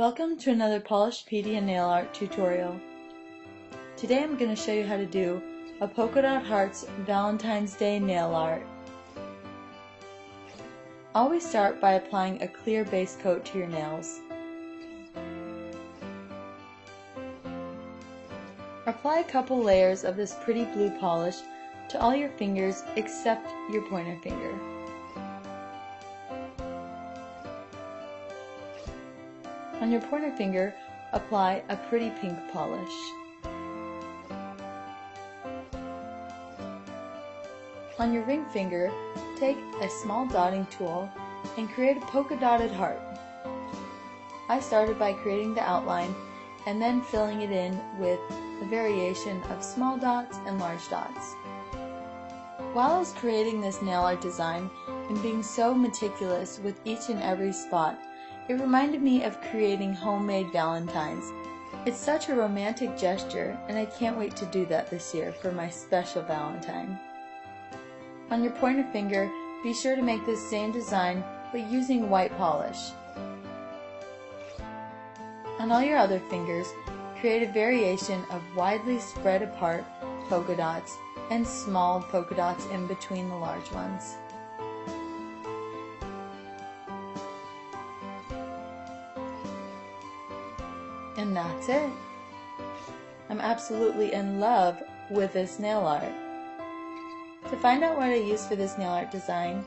Welcome to another polished Polishpedia nail art tutorial. Today I'm going to show you how to do a polka dot hearts Valentine's Day nail art. Always start by applying a clear base coat to your nails. Apply a couple layers of this pretty blue polish to all your fingers except your pointer finger. On your pointer finger, apply a pretty pink polish. On your ring finger, take a small dotting tool and create a polka dotted heart. I started by creating the outline and then filling it in with a variation of small dots and large dots. While I was creating this nail art design and being so meticulous with each and every spot, it reminded me of creating homemade valentines. It's such a romantic gesture, and I can't wait to do that this year for my special valentine. On your pointer finger, be sure to make this same design but using white polish. On all your other fingers, create a variation of widely spread apart polka dots and small polka dots in between the large ones. And that's it. I'm absolutely in love with this nail art. To find out what I use for this nail art design,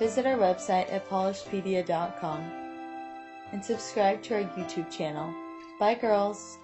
visit our website at polishpedia.com and subscribe to our YouTube channel. Bye girls!